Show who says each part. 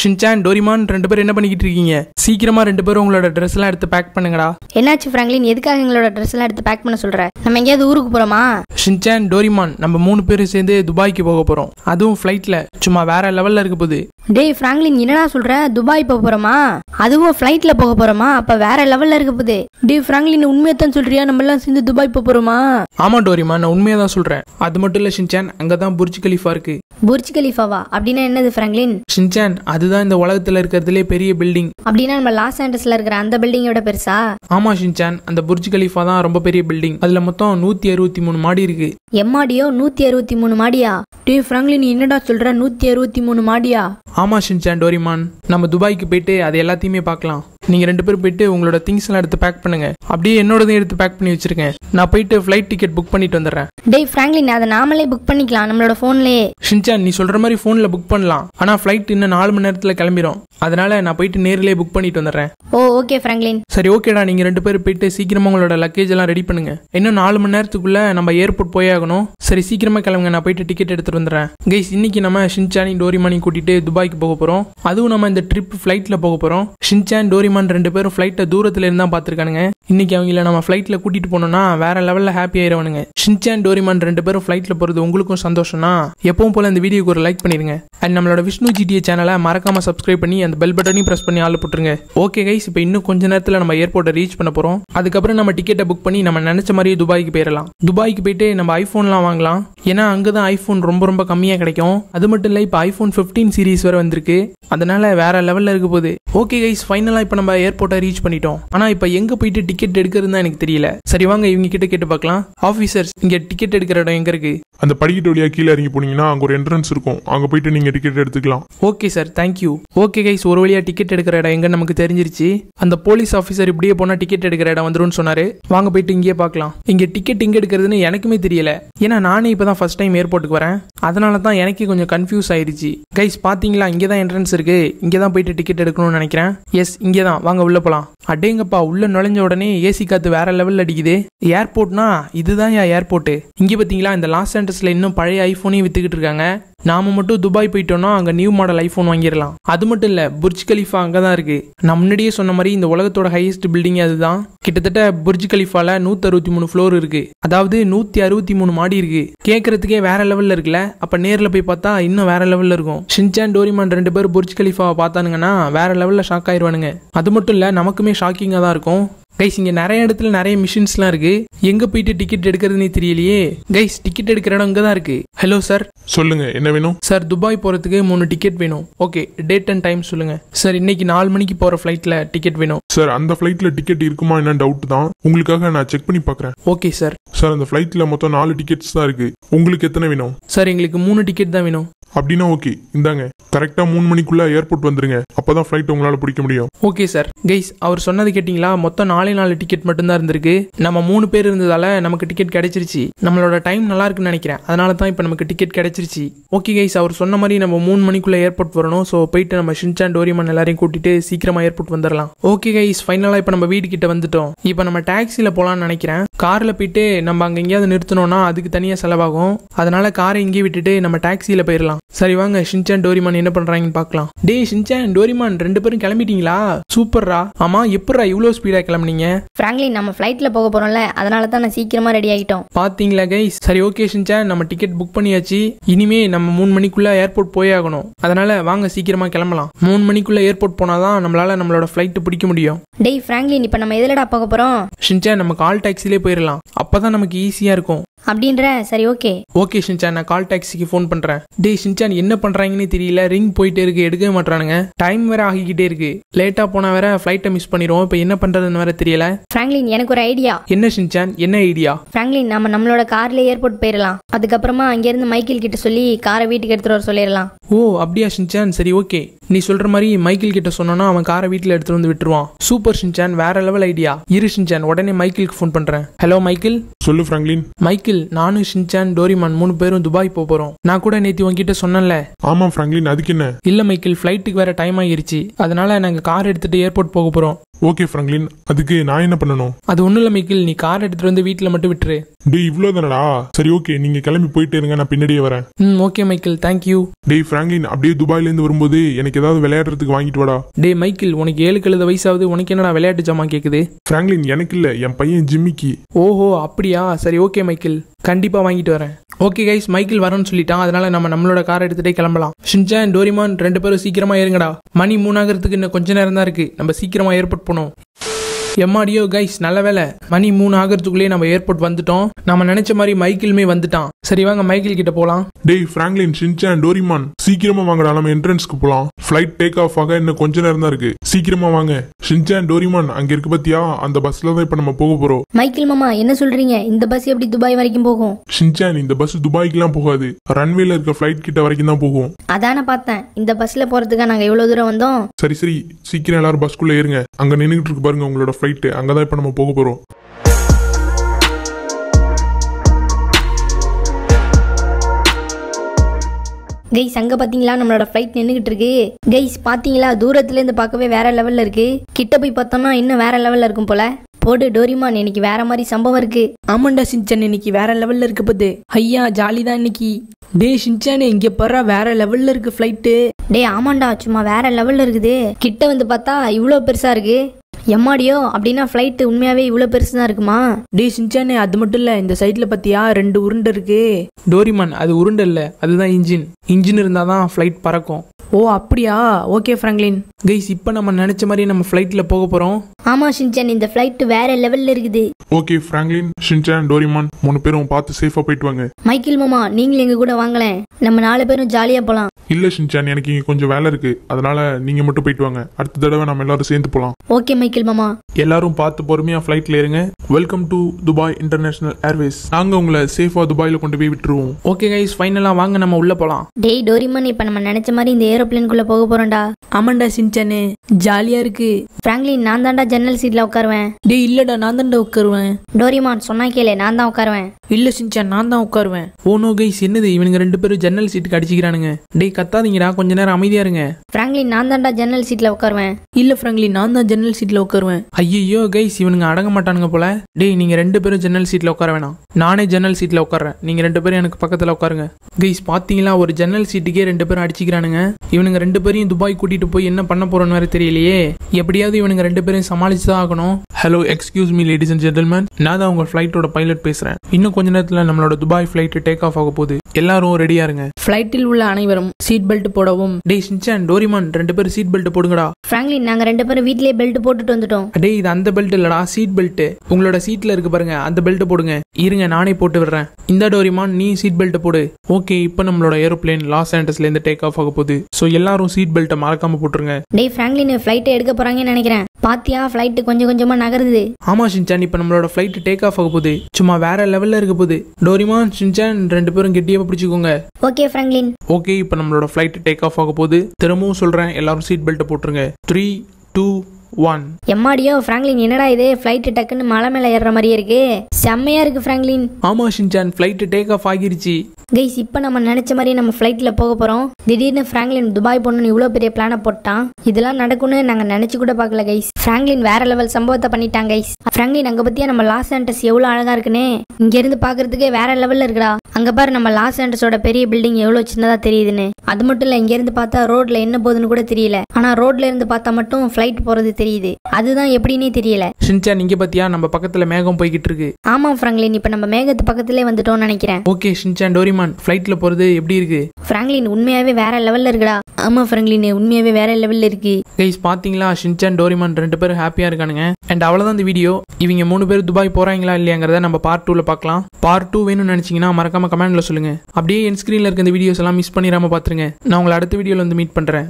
Speaker 1: Shinchan Doraemon ரெண்டு பேரும் என்ன பண்ணிக்கிட்டு இருக்கீங்க? சீக்கிரமா ரெண்டு பேரும் உங்களோட ட்ரெஸ் எல்லாம் எடுத்து பேக் பண்ணுங்கடா.
Speaker 2: என்னாச்சு ஃப்ராங்க்லின் எதுக்காக எங்களோட ட்ரெஸ் எல்லாம் எடுத்து பேக் பண்ண சொல்ற? நம்ம எங்கேயாவது ஊருக்கு போறோமா?
Speaker 1: ஷின்சான் டோரிமான் நம்ம மூணு பேரும் சேர்ந்து துபாய்க்கு போக போறோம். அதுவும் ஃப்ளைட்ல சும்மா வேற லெவல்ல இருக்க போகுது.
Speaker 2: டேய் ஃப்ராங்க்லின் என்னடா சொல்ற? துபாய் போக போறோமா? அதுவும் ஃப்ளைட்ல போக போறோமா? அப்ப வேற லெவல்ல இருக்க போகுது. டேய் ஃப்ராங்க்லின் உண்மையத்தான் சொல்றியா? நம்ம எல்லாம் சேர்ந்து துபாய் போக போறோமா?
Speaker 1: ஆமா டோரிமான் நான் உண்மையா தான் சொல்றேன். அது மட்டும் இல்ல ஷின்சான் அங்கதான் புர்ஜ் கலிஃபா இருக்கு.
Speaker 2: புர்ஜ் கலீஃபாவா அப்படின்னா என்னது ஃப்ராங்க்லின்
Speaker 1: ஷின்சான் அதுதான் இந்த உலகத்துல இருக்கிறதுலே பெரிய பில்டிங்
Speaker 2: அப்படின்னா நம்ம லாஸ் ஆண்டஸ்ல இருக்கிற அந்த பில்டிங்கோட பெருசா?
Speaker 1: ஆமா ஷின்சான் அந்த புர்ஜ் கலிஃபா தான் ரொம்ப பெரிய பில்டிங் அதுல மொத்தம் நூத்தி அறுபத்தி மூணு மாடி இருக்கு.
Speaker 2: எம்மாடியோ? நூத்தி அறுபத்தி மூணு மாடியா? டேய் ஃப்ராங்க்லின் என்னடா சொல்ற? நூத்தி அறுபத்தி மூணு மாடியா?
Speaker 1: ஆமா ஷின்சான் டோரிமான் நம்ம துபாய்க்கு போயிட்டு அது எல்லாத்தையுமே பார்க்கலாம். நீங்க ரெண்டு பேரும் போயிட்டு உங்களோட திங்ஸ் எல்லாம் எடுத்து பேக் பண்ணுங்க. அப்படியே என்னோடதையும் எடுத்து பேக் பண்ணி வச்சிருக்கேன். நான் போயிட்டு ஃப்ளைட் டிக்கெட் புக் பண்ணிட்டு வந்துடுறேன்.
Speaker 2: டேய் ஃப்ராங்க்லின் அதை நாமளே புக் பண்ணிக்கலாம் நம்மளோட ஃபோன்லயே
Speaker 1: ஷின்சான் நீ சொல்ற மாதிரி ஃபோன்ல புக் பண்ணலாம். ஆனா ஃப்ளைட் இன்னும் நாலு மணி நேரத்துல கிளம்பிரும். அதனால நான் போயிட்டு நேர்லயே புக் பண்ணிட்டு வந்துடுறேன்.
Speaker 2: ஓ ஓகே ஃப்ராங்க்லின்
Speaker 1: சரி ஓகேடா நீங்க ரெண்டு பேரும் போயிட்டு சீக்கிரமா உங்களோட லக்கேஜ் எல்லாம் ரெடி பண்ணுங்க. இன்னும் நாலு மணி நேரத்துக்குள்ள நம்ம ஏர்போர்ட் போயே ஆகணும். சரி சீக்கிரமா கிளம்புங்க. நான் போயிட்டு டிக்கெட் எடுத்துட்டு வந்துடுறேன். கைஸ் இன்னைக்கு நம்ம ஷின்சானி டோரிமானி கூட்டிட்டு துபாய்க்கு போக போறோம். அதுவும் நம்ம இந்த ட்ரிப் ஃபிளைட்ல போக போறோம். ஷின்சான் டோரிமான் ரெண்டு பேரும் ஃபிளைட்டை தூரத்துல இருந்தா பாத்துருக்கானுங்க இன்னைக்கு அவங்கள நம்ம ஃபிளைட்ல கூட்டிட்டு போனோம்னா வேற லெவல்ல ஹாப்பி ஆயிரவனுங்க. ஷின்சான் டோரிமான் ரெண்டு பேரும் ஃபிளைட்ல போறது உங்களுக்கும் சந்தோஷம்னா எப்பவும் போல இந்த வீடியோக்கு ஒரு லைக் பண்ணிருங்க அண்ட் நம்மளோட விஷ்ணு ஜிடிஏ சேனலை மறக்காம சப்ஸ்கிரைப் பண்ணி அந்த பெல் பட்டனையும் பிரஸ் பண்ணி ஆள் போட்டுருங்க. ஓகே கைஸ் இப்போ இன்னும் கொஞ்ச நேரத்தில் நம்ம ஏர்போர்ட்டை ரீச் பண்ண போறோம். அதுக்கப்புறம் நம்ம டிக்கெட்டை புக் பண்ணி நம்ம நினைச்ச மாதிரியே துபாய்க்கு போயிடலாம் துபாய்க்கு போயிட்டு நம்ம ஐஃபோன்லாம் வாங்கலாம். ஏன்னா அங்கே தான் ஐஃபோன் ரொம்ப ரொம்ப கம்மியாக கிடைக்கும். அது மட்டும் இல்லை இப்போ ஐஃபோன் ஃபிஃப்டீன் சீரிஸ் வேறு வந்திருக்கு. அதனால வேற லெவலில் இருக்க போகுது. ஓகே கைஸ் ஃபைனலாக இப்போ நம்ம ஏர்போர்ட்டை ரீச் பண்ணிட்டோம். ஆனால் இப்போ எங்கே போயிட்டு டிக்கெட் எடுக்கிறது தான் எனக்கு தெரியல. சரி வாங்க இவங்க கிட்ட கேட்டு பார்க்கலாம். ஆஃபீஸர்ஸ் இங்கே டிக்கெட் எடுக்கிற இடம் எங்கே இருக்கு?
Speaker 3: அந்த படிக்கட்டு வழியா கீழே இறங்கி போனீங்கன்னா அங்க ஒரு என்ட்ரன்ஸ் இருக்கும். அங்க போயிட்டு நீங்க டிக்கெட் எடுத்துக்கலாம்.
Speaker 1: Okay sir thank you okay guys ஒரு வழியா டிக்கெட் எடுக்கிற இடம் எங்க நமக்கு தெரிஞ்சிருச்சு. அந்த போலீஸ் ஆஃபீஸர் இப்படியே போனா டிக்கெட் எடுக்கிற இடம் வந்துரும்னு சொன்னாரு. வாங்க போயிட்டு இங்கேயே பார்க்கலாம். இங்க டிக்கெட் எங்க எடுக்கிறதுன்னு எனக்குமே தெரியல. ஏன்னா நானே இப்பதான் ஃபர்ஸ்ட் டைம் ஏர்போர்ட்டுக்கு வரேன். அதனால தான் எனக்கே கொஞ்சம் கன்ஃபியூஸ் ஆயிருச்சு. கைஸ் பாத்தீங்களா? இங்கே தான் என்ட்ரன்ஸ் இருக்கு. இங்கே தான் போயிட்டு டிக்கெட் எடுக்கணும்னு நினைக்கிறேன். எஸ் இங்கே தான் வாங்க உள்ள போலாம். அடேங்கப்பா உள்ள நுழைஞ்ச உடனே ஏசி காத்து வேற லெவல்ல அடிக்குது. ஏர்போர்ட்னா இதுதான் ஏன் ஏர்போர்ட் இங்க பாத்தீங்களா இந்த லாஸ் ஆண்டர்ஸ்ல இன்னும் பழைய ஐபோனையும் வித்துக்கிட்டு இருக்காங்க. நாம மட்டும் துபாய் போயிட்டோம்னா அங்க நியூ மாடல் ஐபோன் வாங்கிடலாம். அது மட்டும் இல்ல புர்ஜ் கலிஃபா அங்கதான் இருக்கு. நான் முன்னாடியே சொன்ன மாதிரி இந்த உலகத்தோட ஹையஸ்ட் பில்டிங் அதுதான். கிட்டத்தட்ட புர்ஜ் கலிஃபால நூத்தி அறுபத்தி மூணு ஃப்ளோர் இருக்கு. அதாவது நூத்தி அறுபத்தி மூணு மாடி இருக்கு. கேட்கறதுக்கே வேற லெவல்ல இருக்குல்ல? அப்ப நேர்ல போய் பார்த்தா இன்னும் வேற லெவல்ல இருக்கும். ஷின்சான் டோரிமான் ரெண்டு பேரும் புர்ஜ் கலிஃபாவை பார்த்தானுங்கன்னா வேற லெவல்ல ஷாக் ஆயிருவானுங்க. அது மட்டும் இல்ல நமக்குமே ஷாக்கிங்கா தான் இருக்கும். கைஸ் இங்க நிறைய இடத்துல நிறைய மிஷின்ஸ்லாம் இருக்கு. எங்க போயிட்டு டிக்கெட் எடுக்கிறதுனே தெரியலையே. கைஸ் டிக்கெட் எடுக்கிற இடம் இங்க தான் இருக்கு. ஹலோ சார்
Speaker 3: சொல்லுங்க என்ன வேணும்?
Speaker 1: சார் துபாய் போறதுக்கு மூணு டிக்கெட் வேணும். ஓகே டேட் அண்ட் டைம் சொல்லுங்க. சார் இன்னைக்கு நாலு மணிக்கு போற ஃபிளைட்ல டிக்கெட் வேணும்.
Speaker 3: சார் அந்த ஃபிளைட்ல டிக்கெட் இருக்குமா என்ன டவுட் தான். உங்களுக்காக நான் செக் பண்ணி பார்க்கறேன்
Speaker 1: ஓகே சார்
Speaker 3: சார் அந்த ஃபிளைட்ல மொத்தம் நாலு டிக்கெட்ஸ் தான் இருக்கு. உங்களுக்கு எத்தனை வேணும்?
Speaker 1: சார் எங்களுக்கு மூணு டிக்கெட் தான் வேணும்.
Speaker 3: அப்படின்னா ஓகே இந்தாங்க. கரெக்டாக மூணு மணிக்குள்ள ஏர்போர்ட் வந்துருங்க. அப்பதான் ஃப்ளைட் உங்களால் பிடிக்க முடியும்.
Speaker 1: ஓகே சார் கைஸ் அவர் சொன்னது கேட்டிங்களா? மொத்தம் நாலே நாலு டிக்கெட் மட்டும்தான் இருந்திருக்கு. நம்ம மூணு பேர் இருந்ததால நமக்கு டிக்கெட் கிடைச்சிருச்சு. நம்மளோட டைம் நல்லா இருக்குன்னு நினைக்கிறேன். அதனால தான் இப்போ நமக்கு டிக்கெட் கிடைச்சிருச்சு. ஓகே கைஸ் அவர் சொன்ன மாதிரி நம்ம மூணு மணிக்குள்ள ஏர்போர்ட் வரணும். ஸோ போயிட்டு நம்ம ஷின்சான் டோரிமன் எல்லாரையும் கூட்டிட்டு சீக்கிரமாக ஏர்போர்ட் வந்துடலாம் ஓகே கைஸ் ஃபைனலாக இப்போ நம்ம வீடு கிட்ட வந்துட்டோம். இப்போ நம்ம டாக்ஸியில் போகலான்னு நினைக்கிறேன். காரில் போயிட்டு நம்ம அங்கே எங்கேயாவது நிறுத்தணும்னா அதுக்கு தனியாக செலவாகும். அதனால காரை இங்கேயே விட்டுட்டு நம்ம டாக்ஸியில் போயிடலாம் சரி வாங்க ஷின்சான் டோரிமன் என்ன பண்றாங்கன்னு பார்க்கலாம். டேய் ஷின்சான் டோரிமான் ரெண்டு பேரும் கிளம்பிட்டீங்களா? சூப்பர்ரா. ஆமா எப்பட்றா இவ்வளோ ஸ்பீடா கிளம்புனீங்க?
Speaker 2: ஃப்ராங்க்லின் நம்ம ஃப்ளைட்ல போக போறோம்ல அதனால தான் நான் சீக்கிரமா ரெடி ஆகிட்டோம்.
Speaker 1: பாத்தீங்களா கைஸ் சரி ஓகே ஷின்சான் நம்ம டிக்கெட் புக் பண்ணியாச்சு. இனிமே நம்ம மூணு மணிக்குள்ள ஏர்போர்ட் போயே ஆகணும். அதனால வாங்க சீக்கிரமா கிளம்பலாம். மூணு மணிக்குள்ள ஏர்போர்ட் போனாதான் நம்மளால நம்மளோட ஃபிளைட் பிடிக்க முடியும்.
Speaker 2: டேய் ஃப்ராங்க்லின் இப்போ நம்ம எதுலடா போக போறோம்?
Speaker 1: ஷின்சான் நம்ம கால் டாக்ஸிலே போயிடலாம் அப்பதான் நமக்கு ஈஸியா இருக்கும்.
Speaker 2: அப்படின்ற சரி ஓகே.
Speaker 1: ஓகே ஷின்சான் நான் கால் டாக்ஸிக்கு ஃபோன் பண்றேன். டேய் ஷின்சான் என்ன பண்றாங்கன்னு தெரியல. ரிங் போயிட்டே இருக்கு எடுக்கவே மாட்டானுங்க டைம் வேற ஆகிக்கிட்டே இருக்கு. லேட்டா போனா வேற ஃபிளைட்டை மிஸ் பண்ணிடுவோம். இப்போ என்ன பண்றதுன்னு வேற தெரியல.
Speaker 2: ஃப்ராங்க்லின் எனக்கு ஒரு ஐடியா
Speaker 1: என்ன ஷின்சான் என்ன ஐடியா
Speaker 2: ஃப்ராங்க்லின் நம்ம நம்மளோட கார்ல ஏர்போர்ட் போயிடலாம் அதுக்கப்புறமா அங்கேருந்து மைக்கேல் கிட்ட சொல்லி காரை வீட்டுக்கு எடுத்துட்டு வர சொல்லிடலாம்
Speaker 1: ஓ அப்படியா ஷின்சான் சரி ஓகே. நீ சொல்ற மாதிரி மைக்கேல் கிட்ட சொன்னோன்னா அவன் காரை வீட்டில் எடுத்துட்டு வந்து விட்டுருவான். சூப்பர் ஷின்சான் வேற லெவல் ஐடியா இரு ஷின்சான் உடனே மைக்கேலுக்கு ஃபோன் பண்றேன். ஹலோ மைக்கேல்
Speaker 3: சொல்லு ஃப்ராங்க்லின்
Speaker 1: மைக்கேல் நானும் ஷின்சான் டோரிமான் மூணு பேரும் துபாய் போக போறோம். நான் கூட நேத்தி உன்கிட்ட சொன்னேன்ல.
Speaker 3: ஆமா ஃப்ராங்க்லின் அதுக்கு என்ன?
Speaker 1: இல்ல மைக்கேல் ஃப்ளைட்டுக்கு வேற டைம் ஆகிருச்சு அதனால நாங்க கார் எடுத்துட்டு ஏர்போர்ட் போக போறோம்.
Speaker 3: ஓகே ஃப்ராங்க்லின் அதுக்கு நான் என்ன பண்ணணும்?
Speaker 1: அது ஒன்றும் இல்லை மைக்கேல் நீ கார் எடுத்துட்டு வந்து வீட்டில் மட்டும் விட்டுரு.
Speaker 3: டேய் இவ்வளோ தானடா? சரி ஓகே நீங்க கிளம்பி போயிட்டே இருங்க. நான் பின்னாடியே வரேன்.
Speaker 1: ம் ஓகே மைக்கேல் தேங்க்யூ
Speaker 3: டேய் ஃப்ராங்க்லின் அப்படியே துபாயிலேருந்து வரும்போது எனக்கு ஏதாவது விளையாடுறதுக்கு வாங்கிட்டு வாடா.
Speaker 1: டே மைக்கேல் உனக்கு ஏழு கழுத வயசாவது உனக்கு என்னடா விளையாட்டு ஜாமான் கேட்குது
Speaker 3: ஃப்ராங்க்லின் எனக்கு இல்லை. என் பையன் ஜிம்மிக்கு.
Speaker 1: ஓஹோ அப்படியா? சரி ஓகே மைக்கேல் கண்டிப்பாக வாங்கிட்டு வரேன். ஓகே கைஸ் மைக்கேல் வரேன்னு சொல்லிட்டான். அதனால நம்ம நம்மளோட காரை எடுத்துகிட்டே கிளம்பலாம். ஷின்சான் டோரிமான் ரெண்டு பேரும் சீக்கிரமாக இருங்கடா மணி மூணாகிறதுக்கு இன்னும் கொஞ்ச நேரம் தான் இருக்குது நம்ம சீக்கிரமாக ஏர்போர்ட் போனோம் எம்மாடியோ கைஸ் நல்ல வேலை மணி மூணு ஆகிறதுக்குள்ளேயே நம்ம ஏர்போர்ட் வந்துட்டோம். நம்ம நினைச்ச மாதிரி மைக்கிளுமே வந்துட்டான். சரி வாங்க மைக்கேல் கிட்ட போலாம்.
Speaker 3: டேய் ஃப்ராங்க்லின் ஷின்சான் டோரிமான் சீக்கிரமா வாங்கடா நம்ம என்ட்ரன்ஸ்க்கு போலாம். ஃப்ளைட் டேக் ஆஃப் ஆக இன்னும் கொஞ்ச நேரம் தான் இருக்கு. சீக்கிரமா வாங்க. ஷின்சான் டோரிமான் அங்க இருக்கு பாத்தியா? அந்த பஸ்ல தான் இப்ப நம்ம போக போறோம்.
Speaker 2: மைக்கேல் மாமா என்ன சொல்றீங்க? இந்த பஸ் எப்படி துபாய் வரைக்கும் போகும்?
Speaker 3: ஷின்சான் இந்த பஸ் துபாய்க்குலாம் போகாது. ரன்வேல இருக்க ஃப்ளைட் கிட்ட வரைக்கும் தான் போகும்.
Speaker 2: அதானே பார்த்தேன். இந்த பஸ்ல போறதுக்கா நாங்க எவ்வளவு தூரம் வந்தோம்?
Speaker 3: சரி சரி. சீக்கிரம் எல்லாரும் பஸ்க்குள்ள ஏறுங்க. அங்க நின்னுகிட்டு இருக்கு பாருங்க உங்களோட ஃப்ளைட் அங்கதான் இப்ப நம்ம போக போறோம்.
Speaker 2: கைஸ் அங்க பாத்தீங்களா? நம்மளோட ஃப்ளைட் நின்றுகிட்டு இருக்கு. கைஸ் பாத்தீங்களா? தூரத்துல இருந்து பார்க்கவே வேற லெவல்ல இருக்கு. கிட்ட போய் பார்த்தோம்னா இன்னும் வேற லெவல்ல இருக்கும் போல. போடு டோரிமான் இன்னைக்கு வேற மாதிரி சம்பவம் இருக்கு.
Speaker 1: ஆமாண்டா சின்சான் இன்னைக்கு வேற லெவல்ல இருக்கு பத்து. ஐயா ஜாலி தான் இன்னைக்கு. டே சின்சான் இங்க பர்றா வேற லெவல்ல இருக்கு ஃப்ளைட்டு
Speaker 2: டேய் ஆமாண்டா சும்மா வேற லெவல்ல இருக்குது. கிட்ட வந்து பார்த்தா இவ்வளோ பெருசா இருக்கு. எம்மாடியோ? அப்படின்னா ஃப்ளைட் உண்மையாவே இவ்வளோ பெருசு தான் இருக்குமா?
Speaker 1: டே சின்சானே அது மட்டும் இல்ல இந்த சைட்ல பாத்தியா ரெண்டு உருண்டை இருக்கு. டோரிமான் அது உருண்டை இல்ல அதுதான் இன்ஜின் இன்ஜின் இருந்தாதான் ஃப்ளைட் பறக்கும். ஓ அப்படியா? Okay Franklin. கைஸ் இப்போ நம்ம நினைச்ச மாதிரி நம்ம ஃப்ளைட்ல போக போறோம்.
Speaker 2: ஆமா ஷின்சான் இந்த ஃப்ளைட் வேற லெவல்ல இருக்குது.
Speaker 3: ஓகே ஃப்ராங்க்லின் ஷின்சான் டோரிமான் மூணு பேரும் பார்த்து சேஃபா போயிட்டு வாங்க.
Speaker 2: மைக்கேல் மாமா நீங்களும் எங்க கூட வாங்களேன் நம்ம நாலு பேரும் ஜாலியா போலாம்.
Speaker 3: இல்ல ஷின்சான் எனக்கு இங்க கொஞ்சம் வேலை இருக்கு. அதனால நீங்க மட்டும் போயிட்டு வாங்க. அடுத்த தடவை நம்ம எல்லாரும் சேர்ந்து போலாம்.
Speaker 2: ஓகே மைக்கேல் மாமா.
Speaker 3: எல்லாரும் பார்த்து பொறுமையா ஃப்ளைட்ல இருங்க welcome to Dubai international airways நாங்க உங்களை சேஃபா துபாயில கொண்டு போய் விட்டுருவோம்.
Speaker 1: ஓகே கைஸ் ஃபைனலா வாங்க நம்ம உள்ள போலாம்.
Speaker 2: டேய் டோரிமான் இப்ப நம்ம நினைச்ச மாதிரி இந்த ஏரோப்ளேனுக்குள்ள போக போறோம்டா.
Speaker 1: ஆமாண்டா சின்சானு ஜாலியா இருக்கு.
Speaker 2: பிராங்க்லின் நான் தான்டா ஜன்னல் சீட்ல உட்காருவேன்.
Speaker 1: டே இல்லடா நான் தான்டா உட்காருவேன்.
Speaker 2: டோரிமான் சொன்னா கேளு நான் தான் உட்காருவேன்.
Speaker 1: இல்ல சின்சான் நான் தான் உட்காருவேன். ஓ நோ கைஸ் என்னது? இவனுங்க ரெண்டு பேரும் ஜன்னல் சீட்டுக்கு அடிச்சுக்கிறானுங்க. டேய் கத்தாதீங்கடா கொஞ்ச நேரம் அமைதியா இருங்க.
Speaker 2: பிராங்க்லின் நான் தான்டா ஜன்னல் சீட்ல உட்காருவேன்.
Speaker 1: இல்ல ஃப்ராங்க்லி நான் தான் ஜன்னல் சீட்ல உட்காருவேன். ஐயோ கைஸ் இவனுங்க அடங்க மாட்டானுங்க போல. டேய் நீங்க ரெண்டு பேரும் ஜன்னல் சீட்ல உட்கார வேணாம். நானே ஜன்னல் சீட்ல உட்கார்றேன். நீங்க ரெண்டு பேரும் எனக்கு பக்கத்துல உட்காருங்க. கைஸ் பாத்தீங்களா? ஒரு ஜன்னல் சீட்டுக்கே ரெண்டு பேரும் அடிச்சுக்கிறானுங்க. இவனுங்க ரெண்டு பேரையும் துபாய் கூட்டிட்டு போய் என்ன பண்ண போறோம்னு வேற தெரியலையே. எப்படியாவது இவனுங்க ரெண்டு பேரையும் சமாளிச்சு தான் ஆகணும். Hello excuse me ladies and gentlemen நான் தான் உங்க ஃபிளைட்டோட பைலட் பேசுறேன். இன்னும் கொஞ்ச நேரத்துல நம்மளோட துபாய் ஃபிளைட் டேக் ஆஃப் ஆக போகுது. எல்லாரும் ரெடியா இருங்க. ஃபிளைட்டில் உள்ள அனைவரும் சீட் பெல்ட் போடவும். டேய் ஷின்சான் டோரிமான் ரெண்டு பேரும் சீட் பெல்ட் போடுங்கடா.
Speaker 2: பிராங்க்லின் நாங்க ரெண்டு பேரும் வீட்லயே பெல்ட் போட்டுட்டு வந்துட்டோம்.
Speaker 1: டேய் இது அந்த பெல்ட் இல்லடா சீட் பெல்ட் உங்களோட சீட்ல இருக்கு பாருங்க அந்த பெல்ட் போடுங்க. இருங்க நானே போட்டு விடுறேன். இந்த டோரிமான் நீ சீட் பெல்ட் போடு. ஓகே இப்போ நம்மளோட ஏரோப்ளேன் லாஸ் ஆண்டஸ்ல இருந்து டேக் ஆஃப் ஆக போகுது. ஸோ எல்லாரும் சீட் பெல்ட்டை மறக்காம போட்டுருங்க.
Speaker 2: டேய் பிராங்க்லின் ஃப்ளைட்டை எடுக்க போறாங்கன்னு நினைக்கிறேன். பாத்தியா ஃப்ளைட் கொஞ்சம் கொஞ்சமா நகருது.
Speaker 1: ஆமா ஷின்சான் இப்போ நம்மளோட ஃப்ளைட் டேக் ஆஃப் ஆக போகுது. சும்மா வேற லெவல்ல இருக்க போகுது. டோரிமான் ஷின்சான் ரெண்டு பேரும் கெட்டியா பிடிச்சிக்கோங்க.
Speaker 2: ஓகே பிராங்க்லின்
Speaker 1: ஓகே இப்போ நம்மளோட ஃப்ளைட் டேக் ஆஃப் ஆக போகுது. திரும்பவும் சொல்றேன் எல்லாரும் சீட் பெல்ட்டை போட்டுருங்க. த்ரீ டூ ஒன்
Speaker 2: எம்மாடியோ பிராங்க்லின் என்னடா இது? ஃப்ளைட் டக்குன்னு மலை மேல ஏறுற மாதிரியே இருக்கு. செம்மையா இருக்கு பிராங்க்லின்
Speaker 1: ஆமா ஷின்சான் ஃப்ளைட் டேக் ஆஃப் ஆகிருச்சு.
Speaker 2: கைஸ் இப்போ நம்ம நினைச்ச மாதிரி நம்ம ஃப்ளைட்ல போக போறோம். திடீர்னு பிராங்க்லின் துபாய் போகணும்னு இவ்வளோ பெரிய பிளானை போட்டான். இதெல்லாம் நடக்கும்னு நாங்க நினைச்சு கூட பார்க்கல கைஸ் பிராங்க்லின் வேற லெவல் சம்பவத்தை பண்ணிட்டாங்க கைஸ் பிராங்க்லின் அங்க பத்தியா நம்ம லாஸ் ஆண்டஸ் எவ்வளவு அழகா இருக்குன்னு? இங்க இருந்து பாக்குறதுக்கே வேற லெவல்ல இருக்குடா. அங்க பாரு நம்ம லாஸ் ஆண்டஸோட பெரிய பில்டிங் எவ்வளவு சின்னதா தெரியுதுன்னு. அது மட்டும் இல்ல இங்க இருந்து பார்த்தா ரோட்ல என்ன போகுதுன்னு கூட தெரியல. ஆனா ரோட்ல இருந்து பார்த்தா மட்டும் ஃப்ளைட் போறது தெரியுது. அதுதான் எப்படின்னே தெரியல.
Speaker 1: ஷின்சான் இங்க பாத்தியா? நம்ம பக்கத்துல மேகம் போய்கிட்டு இருக்கு.
Speaker 2: ஆமா பிராங்க்லின் இப்ப நம்ம மேகத்து பக்கத்திலே வந்துட்டோம்னு நினைக்கிறேன்.
Speaker 1: ஓகே ஷின்சான் டோரிமான் ஃப்ளைட்ல போறது எப்படி இருக்கு?
Speaker 2: பிராங்க்லின் உண்மையாவே வேற லெவல்ல இருக்குடா. ஆமா பிராங்க்லின் உண்மையாவே வேற லெவல்ல இருக்கு.
Speaker 1: கைஸ் பாத்தீங்களா? ஷின்சான் டோரிமான் ரெண்டு பேரும் ஹாப்பியா இருக்கானுங்க. அண்ட் அவ்வளவுதான் இந்த வீடியோ இவங்க மூணு பேர் துபாய் போறாங்களா இல்லையாங்கிறத நம்ம பார்ட் டூல பார்க்கலாம். பார்ட் டூ வேணும்னு நினைச்சீங்கன்னா மறக்காம கமெண்ட்ல சொல்லுங்க. அப்படியே என் ஸ்கிரீன்ல இருக்க இந்த வீடியோஸ் எல்லாம் மிஸ் பண்ணிடாம பாத்துருங்க. நான் உங்களை அடுத்த வீடியோல வந்து மீட் பண்றேன்.